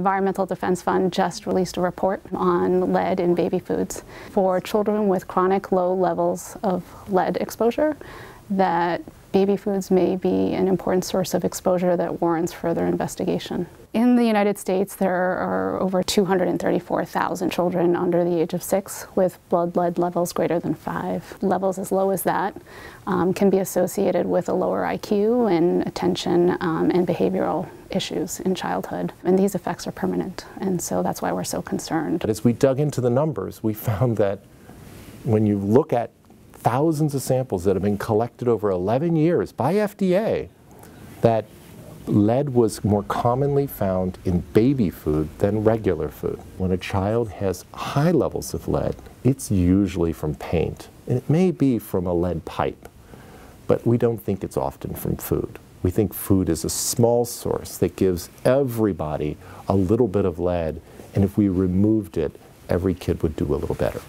Environmental Defense Fund just released a report on lead in baby foods for children with chronic low levels of lead exposure that baby foods may be an important source of exposure that warrants further investigation. In the United States, there are over 234,000 children under the age of six with blood lead levels greater than five. Levels as low as that um, can be associated with a lower IQ and attention um, and behavioral issues in childhood. And these effects are permanent, and so that's why we're so concerned. But as we dug into the numbers, we found that when you look at thousands of samples that have been collected over 11 years by FDA, that lead was more commonly found in baby food than regular food. When a child has high levels of lead, it's usually from paint. And it may be from a lead pipe, but we don't think it's often from food. We think food is a small source that gives everybody a little bit of lead, and if we removed it, every kid would do a little better.